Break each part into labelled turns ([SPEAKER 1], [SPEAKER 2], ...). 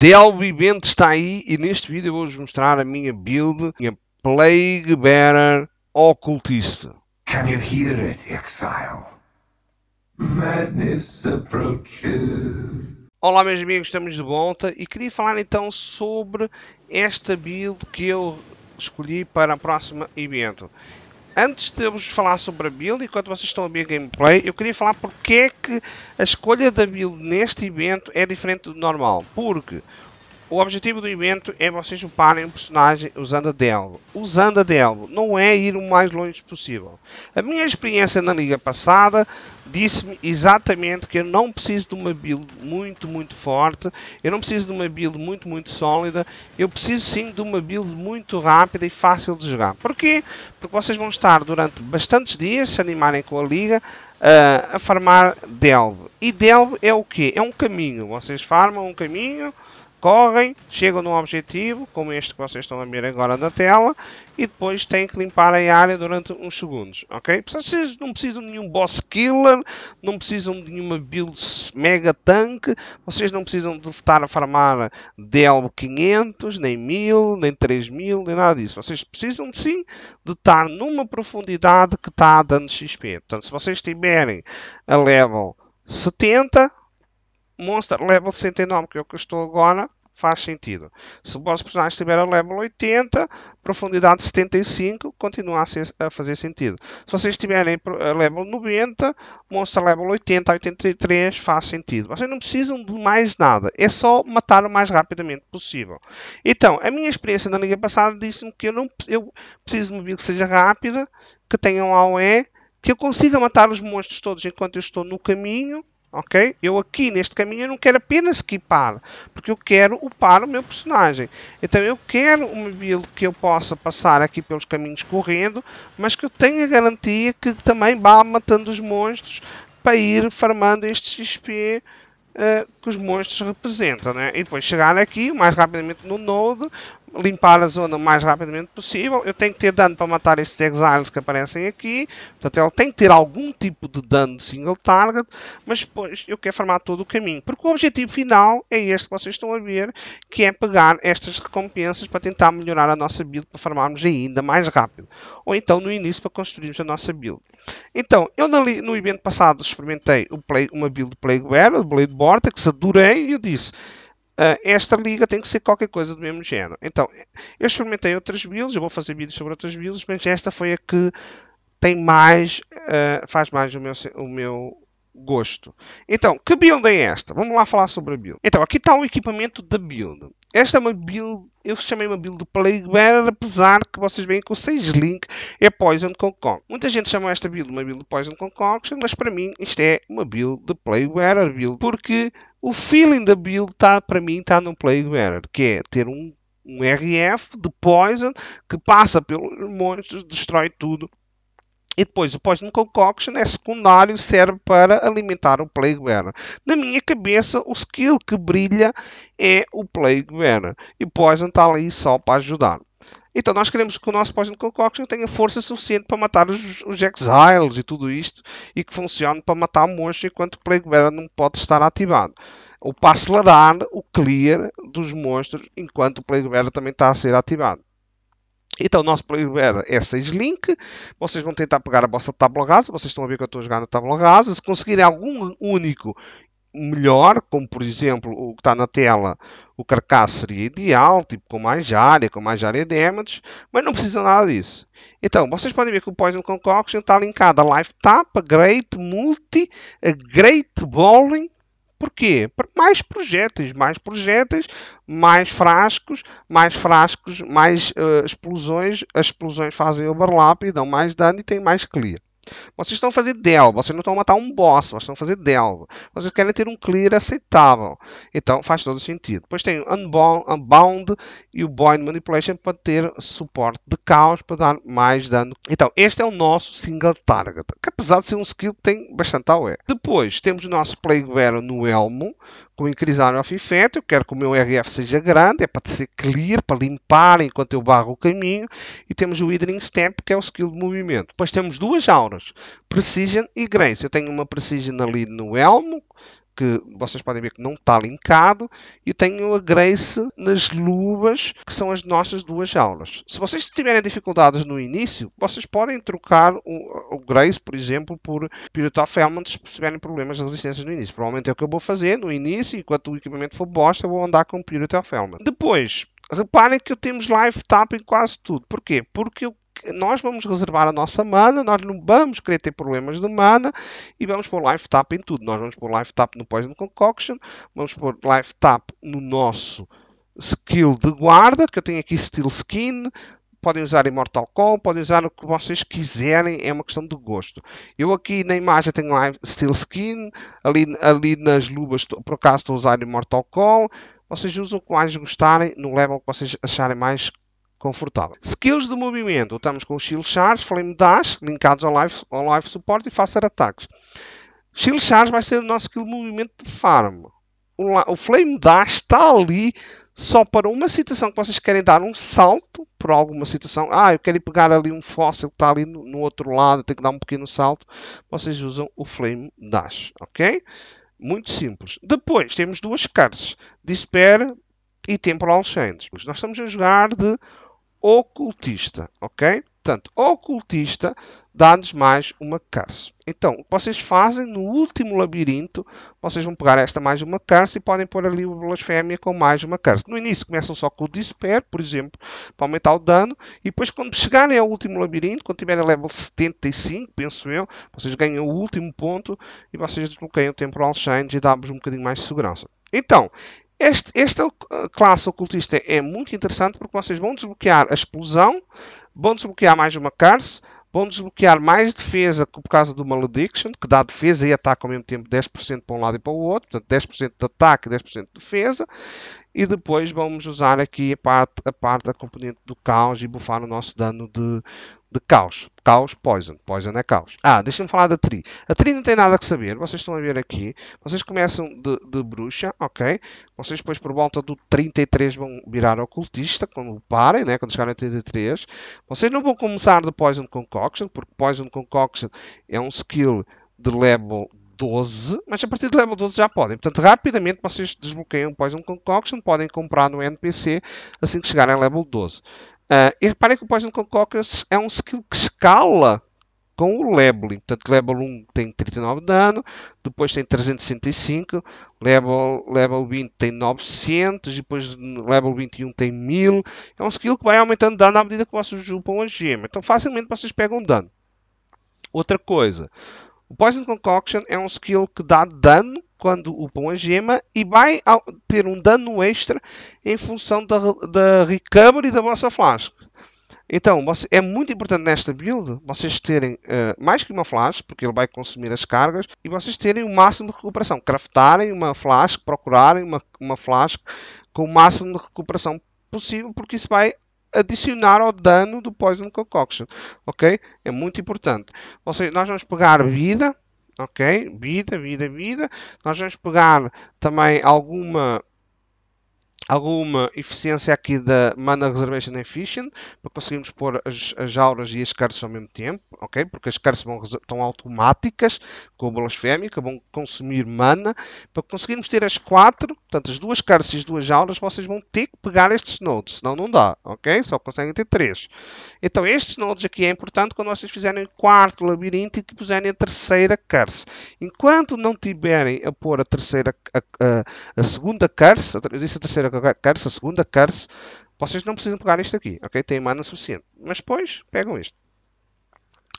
[SPEAKER 1] Delvo Event está aí e neste vídeo eu vou-vos mostrar a minha build, minha Plague Bearer Ocultista.
[SPEAKER 2] Can you hear it, Exile? Madness approaches.
[SPEAKER 1] Olá meus amigos, estamos de volta e queria falar então sobre esta build que eu escolhi para o próximo evento. Antes de eu vos falar sobre a build, enquanto vocês estão a ver a gameplay, eu queria falar porque é que a escolha da build neste evento é diferente do normal. Porque o objetivo do evento é vocês uparem um personagem usando a Delvo. Usando a Delvo, não é ir o mais longe possível. A minha experiência na liga passada disse-me exatamente que eu não preciso de uma build muito, muito forte, eu não preciso de uma build muito, muito sólida, eu preciso sim de uma build muito rápida e fácil de jogar. Porquê? Porque vocês vão estar durante bastantes dias, se animarem com a liga, uh, a farmar Delve. E Delve é o quê? É um caminho. Vocês farmam um caminho correm, chegam num objetivo, como este que vocês estão a ver agora na tela, e depois têm que limpar a área durante uns segundos, ok? Vocês não precisam de nenhum boss killer, não precisam de nenhuma build mega tanque, vocês não precisam de estar a farmar DL 500, nem 1000, nem 3000, nem nada disso. Vocês precisam sim de estar numa profundidade que está dando XP. Portanto, se vocês estiverem a level 70, Monster level 69, que é o que eu estou agora, faz sentido. Se o vosso personagem estiver a level 80, profundidade 75, continua a, ser, a, fazer sentido. Se vocês estiverem a level 90, monstro level 80, 83, faz sentido. Vocês não precisam de mais nada. É só matar o mais rapidamente possível. Então, a minha experiência na liga passada disse-me que eu, não, eu preciso de uma build que seja rápida, que tenha um AOE, que eu consiga matar os monstros todos enquanto eu estou no caminho ok? Eu aqui neste caminho eu não quero apenas equipar, porque eu quero upar o meu personagem. Então eu quero uma build que eu possa passar aqui pelos caminhos correndo, mas que eu tenha garantia que também vá matando os monstros para ir farmando este XP uh, que os monstros representam, né? E depois chegar aqui o mais rapidamente no node, limpar a zona o mais rapidamente possível. Eu tenho que ter dano para matar estes exiles que aparecem aqui. Portanto, ele tem que ter algum tipo de dano de single target. Mas depois eu quero farmar todo o caminho. Porque o objetivo final é este que vocês estão a ver. Que é pegar estas recompensas para tentar melhorar a nossa build para farmarmos ainda mais rápido. Ou então no início para construirmos a nossa build. Então, eu no evento passado experimentei play, uma build de Plagueware, de Blade Vortex, adorei e eu disse esta liga tem que ser qualquer coisa do mesmo género. Então, eu experimentei outras builds, eu vou fazer vídeos sobre outras builds, mas esta foi a que tem mais, uh, faz mais o meu, o meu gosto. Então, que build é esta? Vamos lá falar sobre a build. Então, aqui está o equipamento da build. Esta é uma build, eu chamei uma build de Plague Bearer, apesar que vocês veem que o 6 Link é Poison Concoction. Muita gente chama esta build uma build de Poison Concoction, mas para mim isto é uma build de Plague Bearer build, porque o feeling da build tá, para mim está no Plague Bearer, que é ter um, um RF de Poison que passa pelos monstros, destrói tudo e depois o Poison Concoction é secundário e serve para alimentar o Plague Bearer. Na minha cabeça, o skill que brilha é o Plague Bearer. E Poison está ali só para ajudar. Então nós queremos que o nosso Poison Concoction tenha força suficiente para matar os, os Exiles e tudo isto. E que funcione para matar monstros enquanto o Plague Bearer não pode estar ativado. Ou para acelerar o clear dos monstros enquanto o Plague Bearer também está a ser ativado. Então, o nosso player é 6 link. Vocês vão tentar pegar a vossa tábua rasa. Vocês estão a ver que eu estou a jogar na tábua rasa. Se conseguirem algum único melhor, como por exemplo o que está na tela, o carcaço seria ideal, tipo com mais área, com mais área damage, mas não precisa nada disso. Então, vocês podem ver que o Poison Concoction está linkado a Life Tap, a Great Multi, a Great Bowling, Porquê? Mais projéteis, mais projéteis, mais frascos, mais frascos, mais uh, explosões. As explosões fazem overlap e dão mais dano e tem mais clear. Vocês estão a fazer delva, vocês não estão a matar um boss, vocês estão a fazer delva. Vocês querem ter um clear aceitável. Então faz todo sentido. Depois tem o Unbound, e o Void Manipulation para ter suporte de caos para dar mais dano. Então, este é o nosso single target, que apesar de ser um skill tem bastante AOE. Depois temos o nosso Plague Bearer no elmo, com Increasar of Effect, eu quero que o meu RF seja grande, é para ser clear, para limpar enquanto eu barro o caminho. E temos o Withering Step, que é o skill de movimento. Depois temos duas auras, Precision e Grace. Eu tenho uma Precision ali no elmo, que vocês podem ver que não está linkado e tenho a Grace nas luvas, que são as nossas duas aulas. Se vocês tiverem dificuldades no início, vocês podem trocar o, o Grace, por exemplo, por Purity of Elements se tiverem problemas de resistência no início. Provavelmente é o que eu vou fazer no início, enquanto o equipamento for bosta, eu vou andar com Purity of Elements. Depois, reparem que temos live tap em quase tudo. Porquê? Porque eu nós vamos reservar a nossa mana, nós não vamos querer ter problemas de mana e vamos pôr life tap em tudo. Nós vamos pôr life tap no Poison Concoction, vamos pôr life tap no nosso skill de guarda, que eu tenho aqui Steel Skin, podem usar Immortal Call, podem usar o que vocês quiserem, é uma questão de gosto. Eu aqui na imagem tenho live Steel Skin, ali, ali nas luvas por acaso estou a usar Immortal Call, vocês usam o que mais gostarem, no level que vocês acharem mais confortável. Skills de movimento. Estamos com o Shield Charge, Flame Dash, linkados ao Life, ao life Support e Faster Ataques. Shield Charge vai ser o nosso skill de movimento de farm. O, o Flame Dash está ali só para uma situação que vocês querem dar um salto por alguma situação. Ah, eu quero ir pegar ali um fóssil que está ali no, no outro lado, tenho que dar um pequeno salto. Vocês usam o Flame Dash, ok? Muito simples. Depois temos duas cartas: Despair e Temporal Change. Nós estamos a jogar de ocultista, ok? Portanto, ocultista dá-nos mais uma curse. Então, o que vocês fazem no último labirinto, vocês vão pegar esta mais uma curse e podem pôr ali o blasfémia com mais uma curse. No início começam só com o despair, por exemplo, para aumentar o dano, e depois quando chegarem ao último labirinto, quando tiverem level 75, penso eu, vocês ganham o último ponto e vocês desbloqueiam o Temporal Change e dá-vos um bocadinho mais de segurança. Então, este, esta classe ocultista é muito interessante porque vocês vão desbloquear a explosão, vão desbloquear mais uma curse, vão desbloquear mais defesa por causa do Malediction, que dá defesa e ataque ao mesmo tempo 10% para um lado e para o outro, portanto 10% de ataque e 10% de defesa, e depois vamos usar aqui a parte, a parte da componente do caos e bufar o nosso dano de, de caos. Caos, poison. Poison é caos. Ah, deixa-me falar da Tri. A Tri não tem nada que saber. Vocês estão a ver aqui. Vocês começam de, de bruxa, ok? Vocês depois por volta do 33 vão virar ocultista, quando parem, né? Quando chegarem a 33. Vocês não vão começar de Poison Concoction, porque Poison Concoction é um skill de level 12, mas a partir de level 12 já podem. Portanto, rapidamente vocês desbloqueiam Poison Concoction, podem comprar no NPC assim que chegarem a level 12. Uh, e reparem que o Poison Concoction é um skill que escala com o leveling. Portanto, level 1 tem 39 de dano, depois tem 365, level, level 20 tem 900, depois level 21 tem 1000. É um skill que vai aumentando dano à medida que vocês upam a gema. Então, facilmente vocês pegam dano. Outra coisa, o Poison Concoction é um skill que dá dano quando upam a gema e vai ter um dano extra em função da, da recovery da vossa flask. Então, é muito importante nesta build vocês terem uh, mais que uma flash, porque ele vai consumir as cargas, e vocês terem o máximo de recuperação. Craftarem uma flash, procurarem uma, uma flash com o máximo de recuperação possível, porque isso vai adicionar ao dano do Poison Concoction. Ok? É muito importante. Ou seja, nós vamos pegar vida, ok? Vida, vida, vida. Nós vamos pegar também alguma alguma eficiência aqui da Mana Reservation Efficient para conseguirmos pôr as, as auras e as cartas ao mesmo tempo, ok? Porque as cartas estão automáticas com a blasfémica, vão consumir mana. Para conseguirmos ter as quatro, portanto as duas cartas e as duas auras, vocês vão ter que pegar estes nodes, senão não dá, ok? Só conseguem ter três. Então estes nodes aqui é importante quando vocês fizerem o quarto labirinto e que puserem a terceira curse. Enquanto não tiverem a pôr a terceira, a, a, a segunda curse, eu disse a terceira curse, a segunda curse, vocês não precisam pegar isto aqui, ok? Tem mana suficiente. Mas depois, pegam isto.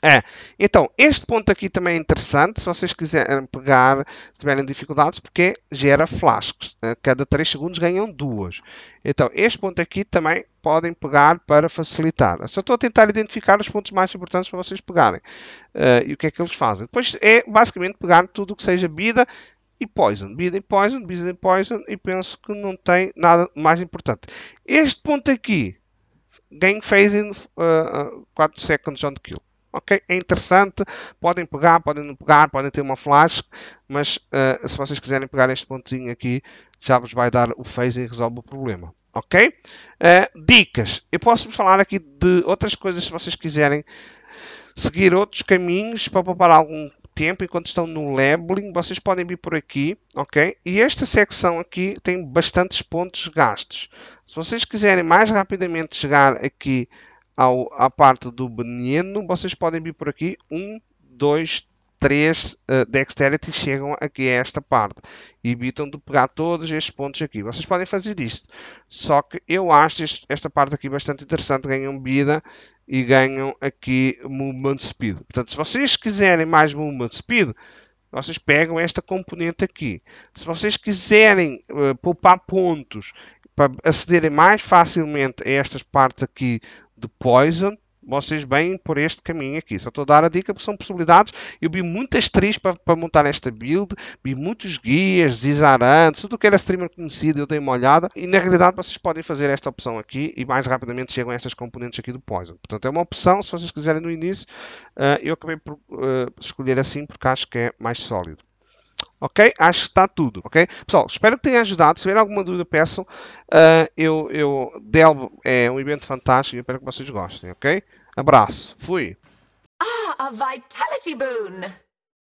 [SPEAKER 1] É, então, este ponto aqui também é interessante, se vocês quiserem pegar, se tiverem dificuldades, porque gera flasks. Né? Cada 3 segundos ganham duas. Então, este ponto aqui também podem pegar para facilitar. só estou a tentar identificar os pontos mais importantes para vocês pegarem. Uh, e o que é que eles fazem? Depois é basicamente pegar tudo o que seja vida e Poison. Bid e Poison, Bid e Poison, e penso que não tem nada mais importante. Este ponto aqui, Game Phasing uh, 4 seconds on kill. Ok, é interessante, podem pegar, podem não pegar, podem ter uma flash, mas uh, se vocês quiserem pegar este pontinho aqui, já vos vai dar o phasing e resolve o problema. Ok? Uh, dicas. Eu posso falar aqui de outras coisas se vocês quiserem seguir outros caminhos para poupar algum tempo, enquanto estão no labeling, vocês podem vir por aqui, ok? E esta secção aqui tem bastantes pontos gastos. Se vocês quiserem mais rapidamente chegar aqui ao, à parte do veneno, vocês podem vir por aqui, 1, 2, 3 uh, Dexterity chegam aqui a esta parte. Evitam de pegar todos estes pontos aqui. Vocês podem fazer isto. Só que eu acho este, esta parte aqui bastante interessante. Ganham vida e ganham aqui Movement Speed. Portanto, se vocês quiserem mais Movement Speed, vocês pegam esta componente aqui. Se vocês quiserem uh, poupar pontos para acederem mais facilmente a estas partes aqui de Poison, vocês vêm por este caminho aqui. Só estou a dar a dica porque são possibilidades. Eu vi muitas tris para, montar esta build, vi muitos guias, Zizarantes, tudo o que era streamer conhecido, eu dei uma olhada. E na realidade vocês podem fazer esta opção aqui e mais rapidamente chegam a estas componentes aqui do Poison. Portanto, é uma opção, se vocês quiserem no início. Uh, eu acabei por uh, escolher assim porque acho que é mais sólido. Ok? Acho que está tudo. Ok? Pessoal, espero que tenha ajudado. Se tiver alguma dúvida, peçam. Uh, eu, eu, Delvo é um evento fantástico e espero que vocês gostem. Ok? Abraço. Fui.
[SPEAKER 3] Ah, a vitality boon!